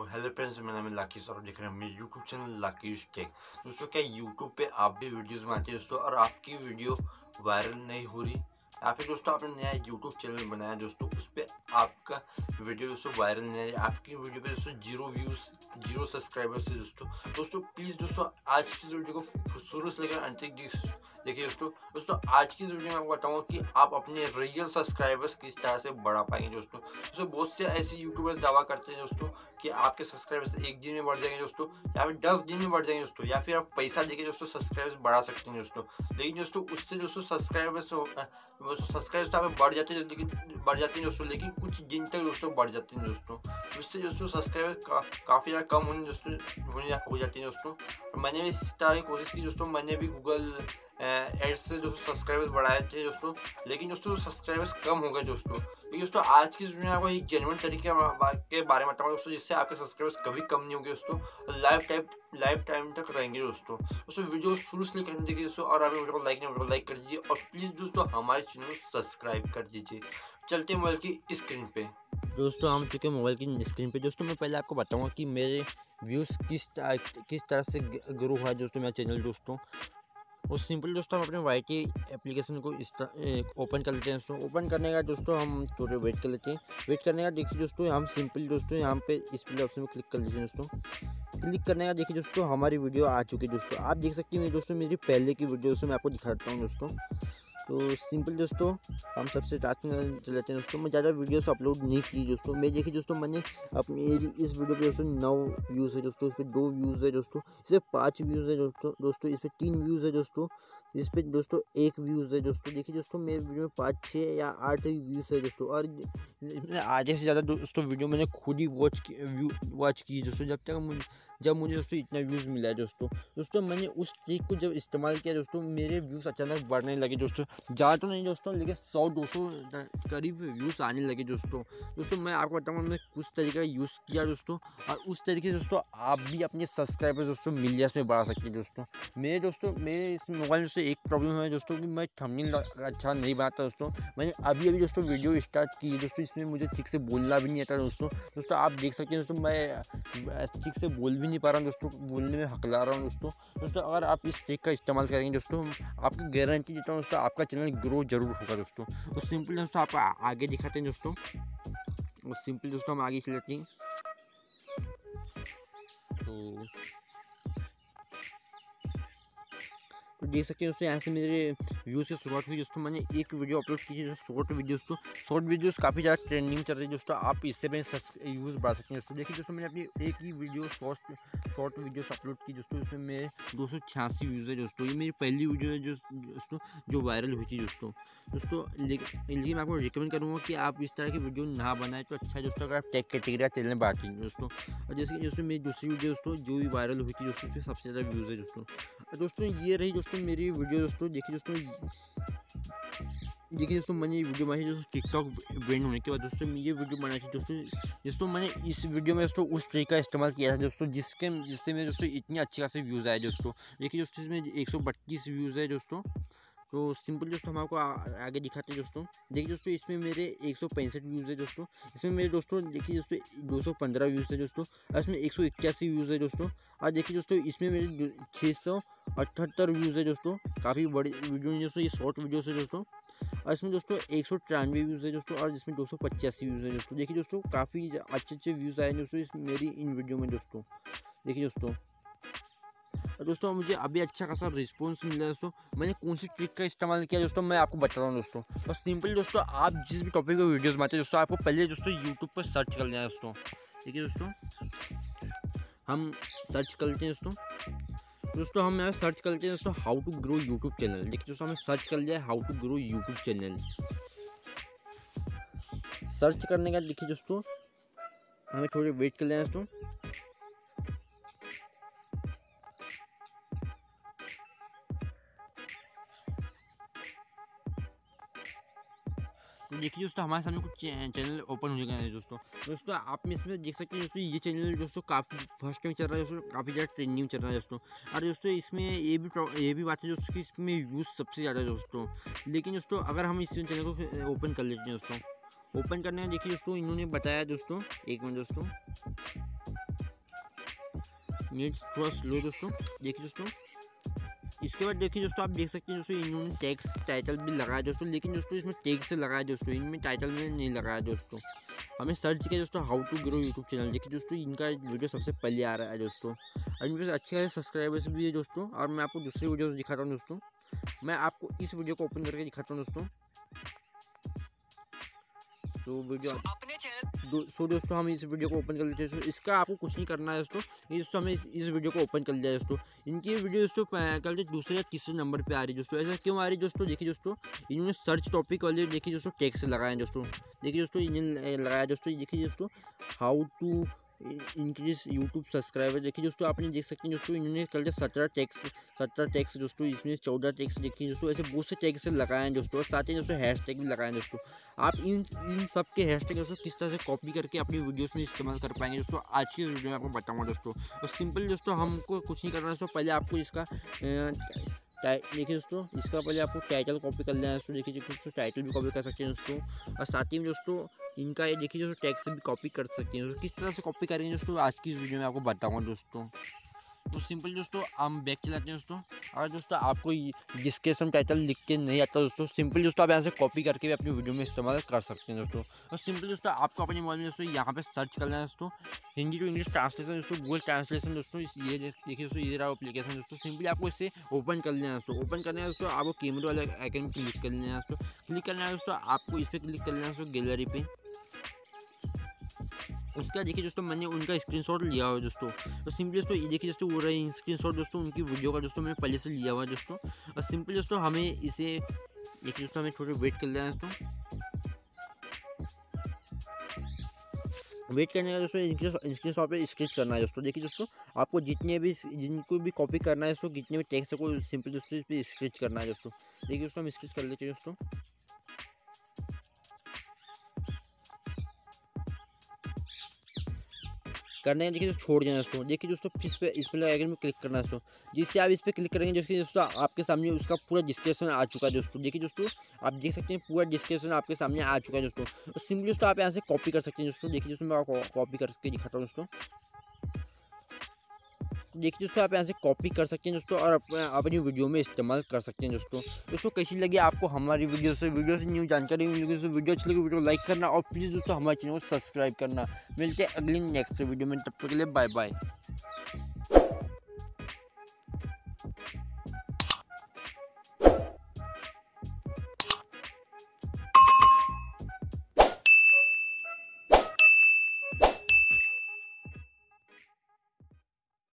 को hello friends, मेरा नाम है लाकी और देख रहे हैं मेरे यूट्यूब चैनल लाकी टेक दोस्तों, क्या यूट्यूब पे आप भी वीडियोस बनाते हैं दोस्तों? और आपकी वीडियो वायरल नहीं हो रही, या फिर दोस्तों, आपने नया यूट्यूब चैनल बनाया दोस्तों, उस पर आपका वीडियो दोस्तों वायरल नहीं है, आपकी वीडियो पे दोस्तों ज़ीरो व्यूज़ ज़ीरो सब्सक्राइबर्स है दोस्तों। दोस्तों प्लीज़ दोस्तों, आज की वीडियो को शुरू से लेकर अंत तक देखिए दोस्तों दोस्तों, आज की वीडियो में आपको बताऊँगा कि आप अपने रियल सब्सक्राइबर्स किस तरह से बढ़ा पाएँगे दोस्तों। दोस्तों, बहुत से ऐसे यूट्यूबर्स दावा करते हैं दोस्तों कि आपके सब्सक्राइबर्स एक दिन में बढ़ जाएँगे दोस्तों, या फिर दस दिन में बढ़ जाएँगे दोस्तों, या फिर आप पैसा देके दोस्तों सब्सक्राइबर्स बढ़ा सकते हैं दोस्तों। लेकिन दोस्तों, उससे दोस्तों सब्सक्राइबर्स सब्सक्राइबर्स तो आप बढ़ जाते हैं, लेकिन, बढ़ जाते हैं दोस्तों, लेकिन कुछ दिन तक दोस्तों बढ़ जाते हैं दोस्तों। उससे दोस्तों सब्सक्राइबर काफ़ी ज़्यादा कम होने दोस्तों, होने हो जाती है दोस्तों। मैंने भी इस तरह की कोशिश की दोस्तों, मैंने भी गूगल एड्स से दोस्तों सब्सक्राइबर्स बढ़ाए थे दोस्तों। लेकिन दोस्तों सब्सक्राइबर्स कम हो गए दोस्तों। लेकिन दोस्तों, आज की दुनिया को एक जेनवन तरीके के बारे में बताऊँगा दोस्तों, जिससे आपके सब्सक्राइबर्स कभी कम नहीं होंगे दोस्तों। लाइफ टाइम लाइफ टाइम तक रहेंगे दोस्तों। दोस्तों, वीडियो शुरू से करने देखिए दोस्तों, और अभी वीडियो को लाइक नहीं, वीडियो लाइक कर दीजिए, और प्लीज़ दोस्तों, हमारे चैनल को सब्सक्राइब कर दीजिए। चलते मोबाइल की स्क्रीन पे। दोस्तों, हम चुके मोबाइल की स्क्रीन पे। दोस्तों, मैं पहले आपको बताऊँगा कि मेरे व्यूज़ किस किस तरह से ग्रो हुआ है दोस्तों, मेरा चैनल दोस्तों। और सिंपली दोस्तों हम अपने वाई टी एप्लीकेशन को ओपन कर लेते हैं दोस्तों। ओपन करने का दोस्तों हम थोड़े वेट कर लेते हैं। वेट करने का देखिए दोस्तों हम सिंपल दोस्तों यहाँ पे इस ऑप्शन में क्लिक कर लेते हैं दोस्तों। क्लिक करने का देखिए दोस्तों, हमारी वीडियो आ चुकी है दोस्तों। आप देख सकते हैं दोस्तों, मेरी पहले की वीडियो दोस्तों मैं आपको दिखाता हूँ दोस्तों। तो सिंपल दोस्तों, हम सबसे में चले जाते हैं दोस्तों। मैं ज़्यादा वीडियोस अपलोड नहीं की दोस्तों। मैं देखिए दोस्तों, मैंने अपनी इस वीडियो पे दोस्तों नौ व्यूज़ है दोस्तों। इस पर दो व्यूज़ है दोस्तों। इस पर पाँच व्यूज़ है दोस्तों। दोस्तों, इस पर तीन व्यूज़ है दोस्तों। इस पर दोस्तों एक व्यूज़ है दोस्तों। देखिए दोस्तों, मेरे वीडियो में पाँच, छः या आठ व्यूज़ है दोस्तों। और आधे से ज़्यादा दोस्तों वीडियो मैंने खुद ही वॉच की वॉच की दोस्तों। जब तक जब मुझे दोस्तों इतना व्यूज़ मिला दोस्तों दोस्तों मैंने उस ट्रिक को जब इस्तेमाल किया दोस्तों, मेरे व्यूज़ अचानक बढ़ने लगे दोस्तों। ज़्यादा तो नहीं दोस्तों, लेकिन सौ दो सौ करीब व्यूज़ आने लगे दोस्तों। दोस्तों मैं आपको बताऊँगा मैंने कुछ तरीके का यूज़ किया दोस्तों, और उस तरीके से दोस्तों आप भी अपने सब्सक्राइबर दोस्तों मिलियस में बढ़ा सकते हैं दोस्तों। मेरे दोस्तों, मेरे इस मोबाइल में एक प्रॉब्लम है दोस्तों कि मैं थंबनेल अच्छा नहीं बनाता दोस्तों। मैंने अभी अभी दोस्तों वीडियो स्टार्ट की दोस्तों, इसमें मुझे ठीक से बोलना भी नहीं आता दोस्तों। दोस्तों आप देख सकते हैं दोस्तों मैं ठीक से बोल भी नहीं पा रहा हूँ दोस्तों, बोलने में हकला रहा हूँ दोस्तों। दोस्तों, अगर आप इस ट्रिक का इस्तेमाल करेंगे दोस्तों आपकी गारंटी देता हूँ दोस्तों, आपका चैनल ग्रो ज़रूर होगा दोस्तों। तो सिंपल दोस्तों, आप आगे दिखाते हैं दोस्तों। और सिंपल दोस्तों, हम आगे चलते हैं। तो देख सकते हैं दोस्तों, यहाँ से मेरे व्यूज़ की शुरुआत हुई। दोस्तों, मैंने एक वीडियो अपलोड की जो शॉर्ट वीडियोस तो शॉर्ट वीडियोस काफ़ी ज़्यादा ट्रेंडिंग चल रही है, दोस्तों। आप इससे भी यूज़ बढ़ा सकते हैं, दोस्तों। देखिए दोस्तों, मैंने अपनी एक ही video short short videos upload की, दोस्तों। उसमें मेरे दो सौ छियासी व्यूज़ है, दोस्तों। ये मेरी पहली वीडियो है, जो, दोस्तों, जो वायरल हुई थी, दोस्तों। दोस्तों लेकिन मैं आपको रिकमेंड करूँगा कि आप इस तरह की वीडियो ना बनाए तो अच्छा दोस्तों, अगर आप टेक कैटेगरी का चैनल बांटेंगे दोस्तों। और जैसे कि, दोस्तों, मेरी दूसरी वीडियो दोस्तों, जो भी वायरल हुई थी, दोस्तों सबसे ज़्यादा व्यूज़ है, दोस्तों। दोस्तों ये रही दोस्तों मेरी वीडियो दोस्तों, देखिए दोस्तों देखिए दोस्तों मैंने ये वीडियो बनाई दोस्तों टिकटॉक बैंड होने के बाद दोस्तों ये वीडियो बनाई थी दोस्तों दोस्तों मैंने इस वीडियो में दोस्तों उस ट्रिक का इस्तेमाल किया था दोस्तों, जिसके जिससे मेरे दोस्तों इतने अच्छे खासे व्यूज़ आए दोस्तों। देखिए दोस्तों इसमें एक सौ बत्तीस व्यूज़ है दोस्तों। तो सिंपल दोस्तों हम आपको आगे दिखाते हैं दोस्तों। देखिए दोस्तों, इसमें मेरे एक सौ पैंसठ व्यूज़ है दोस्तों। इसमें मेरे दोस्तों, देखिए दोस्तों, दो सौ पंद्रह व्यूज़ है दोस्तों। और इसमें एक सौ इक्यासी व्यूज़ है दोस्तों। और देखिए दोस्तों, इसमें मेरे छः सौ अठहत्तर व्यूज़ है दोस्तों। काफ़ी बड़ी वीडियो है दोस्तों, ये शॉर्ट वीडियोस है दोस्तों। और इसमें दोस्तों, एक सौ तिरानवे व्यूज़ है दोस्तों। और इसमें दो सौ पचासी व्यूज़ है दोस्तों। देखिए दोस्तों, काफ़ी अच्छे अच्छे व्यूज़ आए हैं दोस्तों इस मेरी इन वीडियो में दोस्तों। देखिए दोस्तों दोस्तों मुझे अभी अच्छा खासा रिस्पॉन्स मिला दोस्तों। मैंने कौन सी ट्रिक का इस्तेमाल किया दोस्तों, मैं आपको बता रहा हूँ दोस्तों। और सिंपल दोस्तों, आप जिस भी टॉपिक पर वीडियोस बनाते हैं दोस्तों, आपको पहले दोस्तों यूट्यूब पर सर्च कर लेना है दोस्तों। ठीक है दोस्तों? हम सर्च कर लेते हैं दोस्तों। दोस्तों हम यहाँ सर्च करते हैं दोस्तों how to grow YouTube channel देखिए दोस्तों हमें सर्च कर लिया है how to grow YouTube channel search करने का देखिए दोस्तों, हमें थोड़ी वेट कर लेना दोस्तों। देखिए दोस्तों, हमारे सामने कुछ चैनल ओपन हो गए हैं दोस्तों। दोस्तों, आप में इसमें देख सकते हैं दोस्तों, ये चैनल दोस्तों काफ़ी फ़र्स्ट टाइम चल रहा है दोस्तों, काफ़ी ज़्यादा ट्रेंडिंग चल रहा है दोस्तों। और दोस्तों, इसमें ये भी ये भी बात है दोस्तों कि इसमें यूज़ सबसे ज़्यादा है दोस्तों। लेकिन दोस्तों, अगर हम इस चैनल को ओपन कर लेते हैं दोस्तों, ओपन करने देखिए दोस्तों, इन्होंने बताया दोस्तों, एक मिनट दोस्तों। नेट थोड़ा स्लो दोस्तों, देखिए दोस्तों। इसके बाद देखिए दोस्तों, आप देख सकते हैं दोस्तों, इन्होंने टैक्स टाइटल भी लगाया दोस्तों, लेकिन दोस्तों, इसमें टैक्स से लगाया दोस्तों, इनमें टाइटल में नहीं लगाया दोस्तों। हमें सर्च किया दोस्तों how to grow YouTube channel देखिए दोस्तों, इनका वीडियो सबसे पहले आ रहा है दोस्तों। और इनके पास अच्छे खासे सब्सक्राइबर्स भी है दोस्तों, और मैं आपको दूसरी वीडियो दिखाता हूँ दोस्तों। मैं आपको इस वीडियो को ओपन करके दिखाता हूँ दोस्तों। तो वीडियो अपने चैनल दो, सो दोस्तों हम इस वीडियो को ओपन कर लेते हैं। इसका आपको कुछ नहीं करना है दोस्तों। दोस्तों हमें इस, इस वीडियो को ओपन कर लिया दोस्तों। इनकी वीडियो दोस्तों कल दूसरे या तीसरे नंबर पर आ रही है दोस्तों। ऐसा क्यों आ रही है दोस्तों? देखिए दोस्तों इन्होंने सर्च टॉपिक वाले देखिए दोस्तों टेक्स लगाए दोस्तों। देखिए दोस्तों इन्हें लगाया दोस्तों। देखिए दोस्तों how to increase YouTube subscriber देखिए दोस्तों, आपने देख सकते हैं, दोस्तों, इन्होंने कल जो सत्रह टैक्स सत्रह टैक्स दोस्तों, इसमें चौदह टैक्स देखिए दोस्तों, ऐसे बहुत से टैक्स लगाए हैं, दोस्तों, और साथ ही, दोस्तों हैश टैग भी लगाए हैं, दोस्तों। आप इन इन सब के हैश टैग दोस्तों, किस तरह से कॉपी करके अपनी वीडियोज़ में इस्तेमाल कर पाएँगे, दोस्तों, आज की वीडियो में आपको बताऊँगा, दोस्तों। और सिंपल दोस्तों, हमको कुछ नहीं करना, दोस्तों, पहले आपको इसका देखिए, दोस्तों, इसका पहले आपको टाइटल कॉपी कर लेना है, दोस्तों, देखिए, दोस्तों टाइटल भी कॉपी कर सकते हैं, दोस्तों। और साथ ही में, दोस्तों इनका ये देखिए दोस्तों टैक्स भी कॉपी कर सकते हैं। किस तरह से कॉपी करेंगे दोस्तों? आज की इस वीडियो में आपको बताऊँगा दोस्तों। तो सिंपल दोस्तों, हम बैक चलाते हैं दोस्तों। और दोस्तों, आपको डिस्क्रिप्शन टाइटल लिख के नहीं आता दोस्तों सिंपल दोस्तों, आप यहाँ से कॉपी करके भी अपनी वीडियो में इस्तेमाल कर सकते हैं दोस्तों। और सिंपल दोस्तों, आपको अपने मोबाइल में दोस्तों यहाँ पे सर्च करना है दोस्तों। हिंदी टू इंग्लिश ट्रांसलेशन दोस्तों गूगल ट्रांसलेशन दोस्तों ये देखिए दोस्तों, ये रहा एप्लीकेशन दोस्तों। सिंपली आपको इसे ओपन कर लेना दोस्तों। ओपन करना है दोस्तों, आपको कैमरे वाले आइकन क्लिक कर लेना है दोस्तों। क्लिक करना है दोस्तों, आपको इस पर क्लिक कर लेना है दोस्तों गैलरी पे। उसका देखिए दोस्तों, मैंने उनका स्क्रीनशॉट लिया हुआ है दोस्तों। तो सिंपली दोस्तों, ये देखिए दोस्तों, वो रहे स्क्रीनशॉट दोस्तों, उनकी वीडियो का दोस्तों, मैंने पहले से लिया हुआ है दोस्तों। और सिंपली दोस्तों, हमें इसे, देखिए दोस्तों, हमें थोड़ी वेट कर लेना है दोस्तों। वेट करने का दोस्तों स्क्रीन शॉट पे स्केच करना है दोस्तों। देखिए दोस्तों, आपको जितने भी, जिनको भी कॉपी करना है दोस्तों, जितने भी टेक्स्ट को सिंपल दोस्तों इस पर स्केच करना है दोस्तों। देखिए दोस्तों, हम स्केच कर लेते हैं दोस्तों। करने है। देखिए दोस्तों छोड़ देना दोस्तों देखिए दोस्तों इस पर इस पर आइकन में क्लिक करना दोस्तों जिससे आप इस पर क्लिक करेंगे, जिसके दोस्तों आपके सामने उसका पूरा डिस्क्रिप्शन आ चुका है दोस्तों। देखिए दोस्तों, आप देख सकते हैं पूरा डिस्क्रिप्शन आपके सामने आ चुका है दोस्तों। तो सिंपली दोस्तों आप यहाँ से कॉपी कर सकते हैं दोस्तों। देखिए दोस्तों मैं कॉपी करके दिखाता हूँ दोस्तों। देखिए दोस्तों आप यहाँ से कॉपी कर सकते हैं दोस्तों और अपनी वीडियो में इस्तेमाल कर सकते हैं दोस्तों। दोस्तों, कैसी लगी आपको हमारी वीडियो से? वीडियो से न्यू जानकारी दोस्तों। वीडियो अच्छी लगी वीडियो लाइक करना और प्लीज़ दोस्तों, हमारे चैनल को सब्सक्राइब करना। मिलते हैं अगली नेक्स्ट वीडियो में। तब तक के लिए बाय बाय